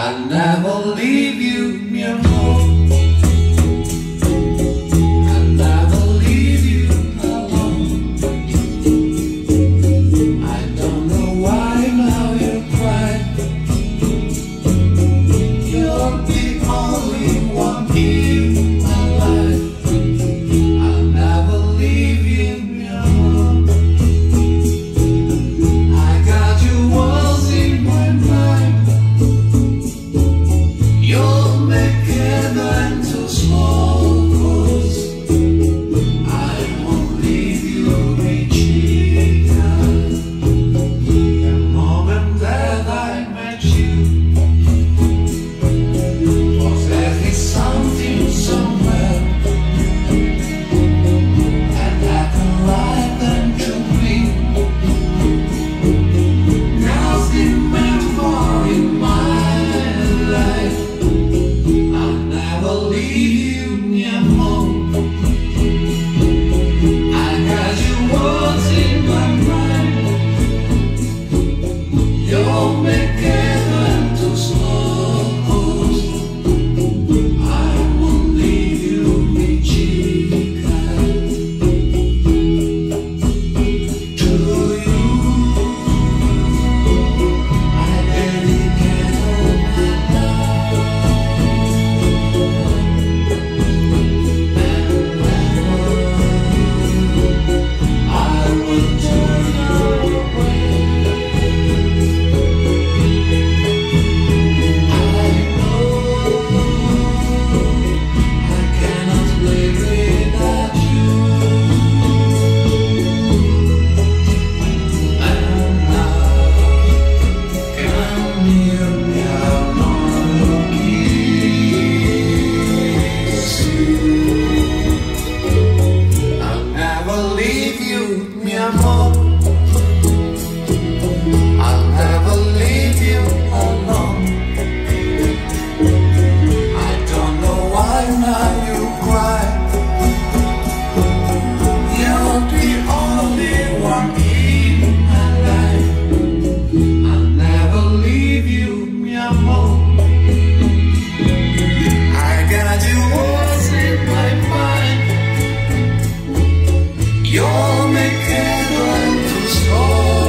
I'll never leave you, mi amor. give you mi amor. Yo me quedo en tus ojos.